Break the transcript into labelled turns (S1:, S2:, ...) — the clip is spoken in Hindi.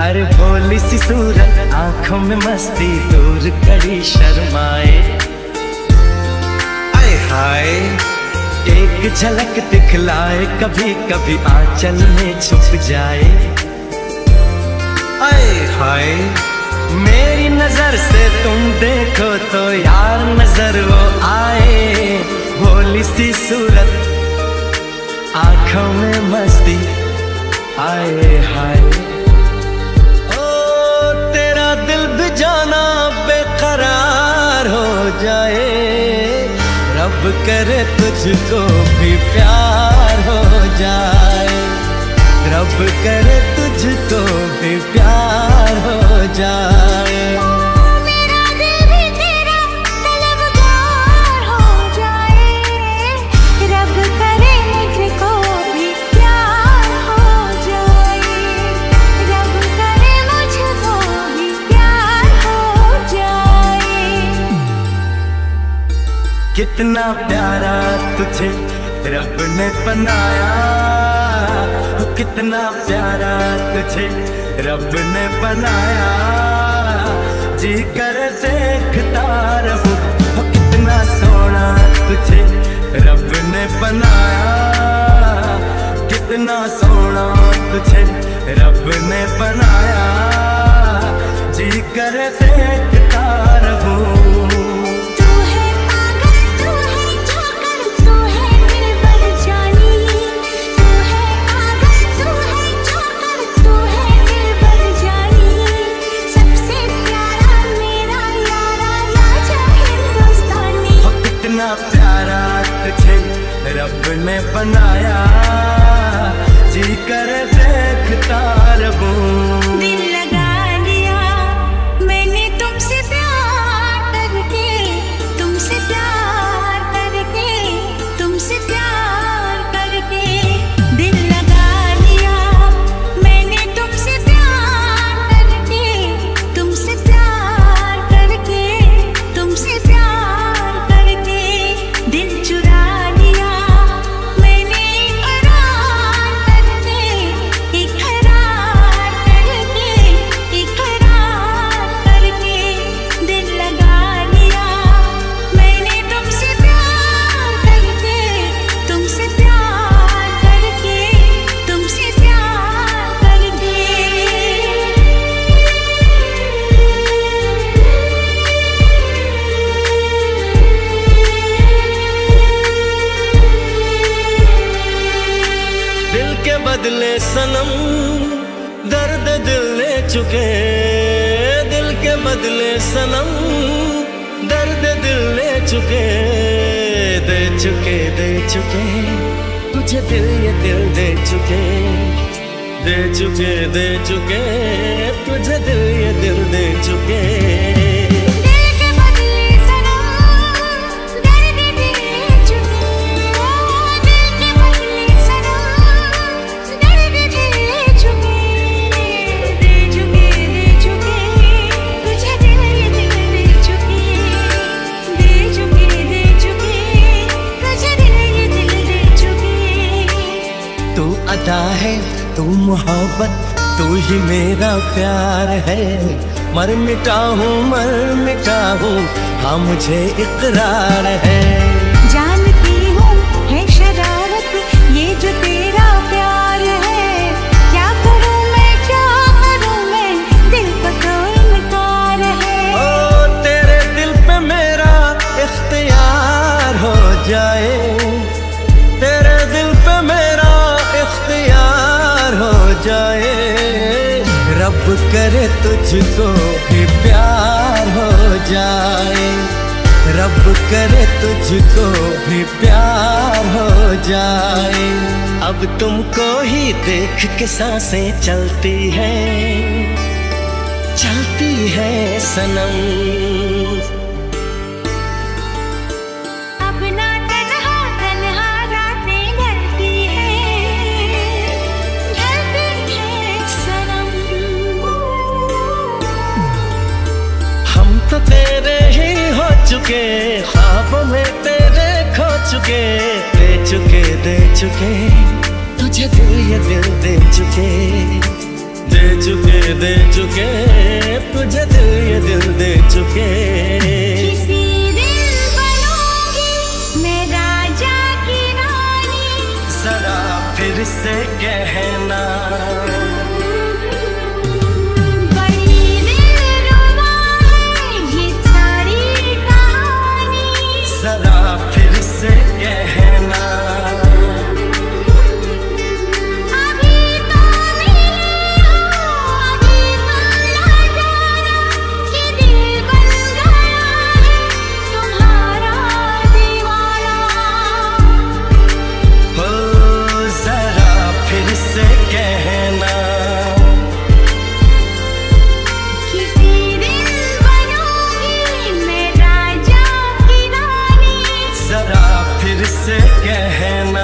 S1: अरे भोली सी सूरत, आँखों में मस्ती दूर करी शर्माए। आए हाय, एक झलक दिखलाए कभी कभी आंचल में छुप जाए। आए हाय, मेरी नज़र से तुम देखो तो यार नज़र वो आए। भोली सी सूरत, आँखों में मस्ती, आए हाय। जाना बेकरार हो जाए। रब करे तुझको भी प्यार हो जाए। रब करे तुझको भी प्यार हो जाए। कितना प्यारा तुझे, रब ने बनाया। कितना प्यारा तुझे, रब ने बनाया। जी कर देखता रहूँ कितना सोना तुझे, रब ने बनाया। कितना सोना तुझे, रब ने बनाया। जी कर देखता रहूँ कितना प्यारा तुझे रब ने बनाया। जी कर देखता रहूँ सनम दर्द दिल ले चुके, दिल के बदले सनम दर्द दिल ले चुके, दे चुके दे चुके। तुझे दिल ये दिल दे चुके दे चुके दे चुके। तुझे दिल ये दिल दे चुके। अदा है, तू मोहब्बत, तू ही मेरा प्यार है। मर मिटा मर मिटा हूँ हाँ मुझे इकरार है।
S2: करे
S1: तुझको भी प्यार हो जाए। रब करे तुझको भी प्यार हो जाए। अब तुमको ही देख के साँसें चलती हैं, चलती है सनम। चुके, दे चुके दे चुके। तुझे दिल ये दिल दे चुके। दे चुके दे चुके, तुझे दिल ये दिल दे चुके। फिर से कहना